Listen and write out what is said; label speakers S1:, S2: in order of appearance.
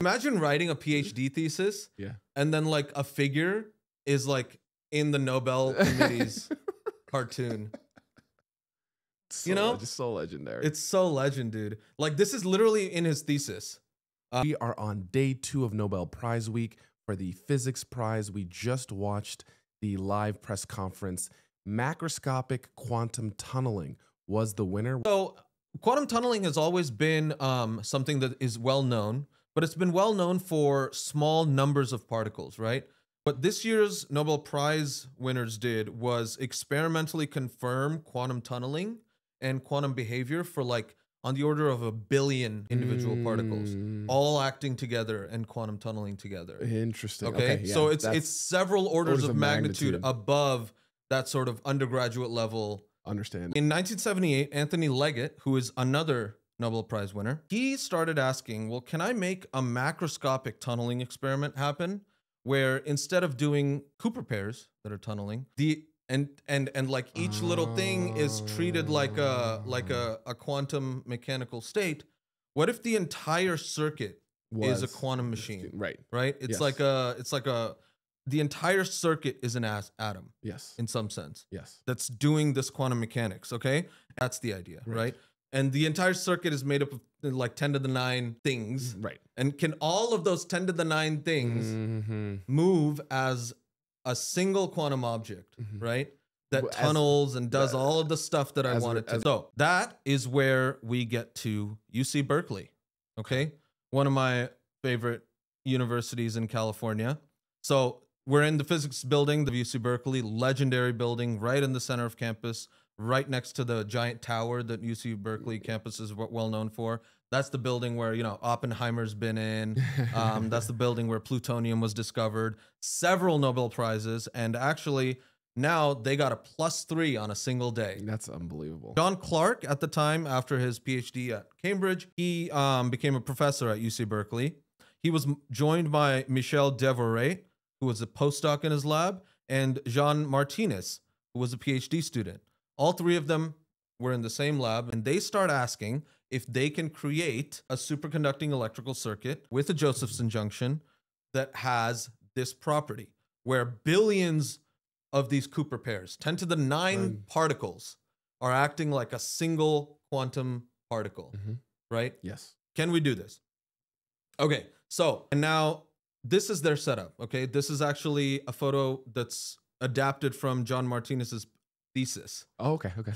S1: Imagine writing a PhD thesis
S2: Yeah.
S1: and then like a figure is like in the Nobel Committee's cartoon.
S2: So
S1: You know?
S2: just so legendary.
S1: It's so legend, dude. Like this is literally in his thesis.
S2: we are on day two of Nobel Prize week for the physics prize. We just watched the live press conference. Macroscopic quantum tunneling was the winner.
S1: So quantum tunneling has always been um, something that is well known, but it's been well known for small numbers of particles, right? What this year's Nobel Prize winners did was experimentally confirm quantum tunneling and quantum behavior for like on the order of a billion individual particles,
S2: Mm,
S1: all acting together and quantum tunneling together.
S2: Interesting.
S1: Okay,
S2: yeah,
S1: so it's it's several orders,
S2: orders
S1: of,
S2: of
S1: magnitude,
S2: magnitude.
S1: above that sort of undergraduate level
S2: understand.
S1: in 1978, Anthony Leggett, who is another Nobel Prize winner, he started asking, well, can I make a macroscopic tunneling experiment happen where instead of doing Cooper pairs that are tunneling, the and and and like each little thing is treated like a like a, a quantum mechanical state, what if the entire circuit is a quantum machine?
S2: Right.
S1: Right? It's
S2: Yes.
S1: like a it's like a the entire circuit is an as- atom
S2: Yes.
S1: in some sense
S2: Yes.
S1: that's doing this quantum mechanics. Okay, that's the idea, right?
S2: Right.
S1: And the entire circuit is made up of uh, like ten to the nine things,
S2: Right.
S1: and can all of those ten to the nine things
S2: Mhm.
S1: move as a single quantum object,
S2: Mhm.
S1: right? That
S2: as-
S1: tunnels and does
S2: uh,
S1: all of the stuff that I wanted to. So that is where we get to UC Berkeley. Okay, one of my favorite universities in California. So we're in the physics building, the UC Berkeley, legendary building, right in the center of campus, right next to the giant tower that UC Berkeley campus is well known for. That's the building where you know Oppenheimer's been in. Um, that's the building where plutonium was discovered. Several Nobel prizes, and actually now they got a plus three on a single day.
S2: That's unbelievable.
S1: John Clarke, at the time, after his PhD at Cambridge, he um, became a professor at UC Berkeley. He was joined by Michel Devoret, who was a postdoc in his lab, and John Martinis, who was a PhD student. All three of them were in the same lab, and they start asking if they can create a superconducting electrical circuit with a Josephson junction that has this property, where billions of these Cooper pairs, 10 to the 9
S2: Um,
S1: particles, are acting like a single quantum particle,
S2: Mhm.
S1: right?
S2: Yes.
S1: Can we do this? Okay, so and now this is their setup. Okay, this is actually a photo that's adapted from John Martinis's thesis.
S2: Oh, okay. Okay.